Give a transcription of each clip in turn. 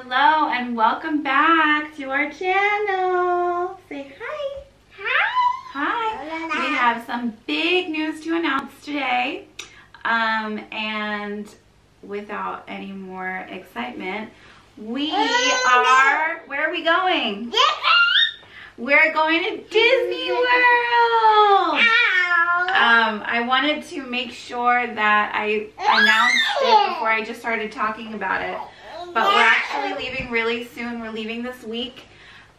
Hello and welcome back to our channel. Say hi. Hi. Hi. We have some big news to announce today. Um, and without any more excitement, we are, where are we going? We're going to Disney World. Um, I wanted to make sure that I announced it before I just started talking about it. But we're actually leaving really soon. We're leaving this week.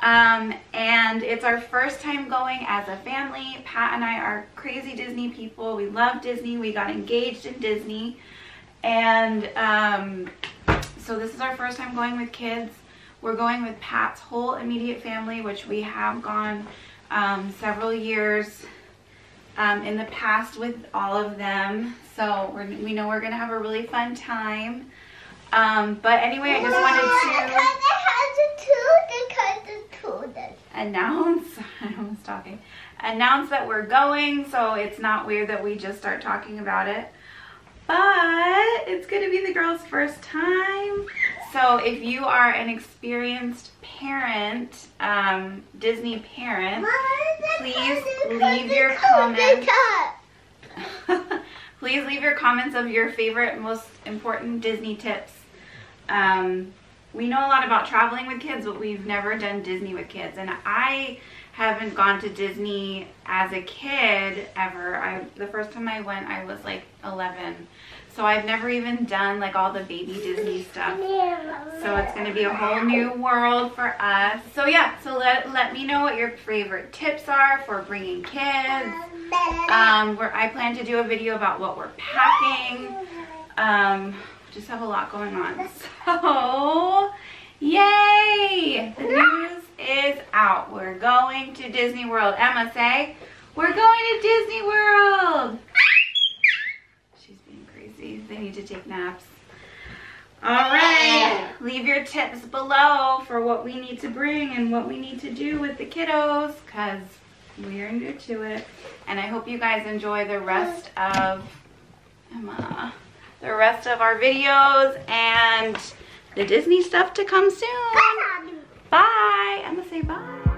Um, and it's our first time going as a family. Pat and I are crazy Disney people. We love Disney. We got engaged in Disney. And um, so this is our first time going with kids. We're going with Pat's whole immediate family, which we have gone um, several years um, in the past with all of them. So we know we're going to have a really fun time. Um, but anyway, I just wanted to announce, I was talking, announce that we're going so it's not weird that we just start talking about it. But it's going to be the girls' first time. So if you are an experienced parent, um, Disney parent, please leave your comments. please leave your comments of your favorite, most important Disney tips. Um, we know a lot about traveling with kids, but we've never done Disney with kids. And I haven't gone to Disney as a kid ever. I The first time I went, I was like 11. So I've never even done like all the baby Disney stuff. So it's to be a whole new world for us. So yeah, so let, let me know what your favorite tips are for bringing kids. Um, where I plan to do a video about what we're packing. Um, just have a lot going on. So, yay! The news is out. We're going to Disney World. Emma, say, we're going to Disney World. She's being crazy. They need to take naps. All right, leave your tips below for what we need to bring and what we need to do with the kiddos because we are new to it. And I hope you guys enjoy the rest of Emma the rest of our videos and the Disney stuff to come soon. Bye. I'm going to say bye.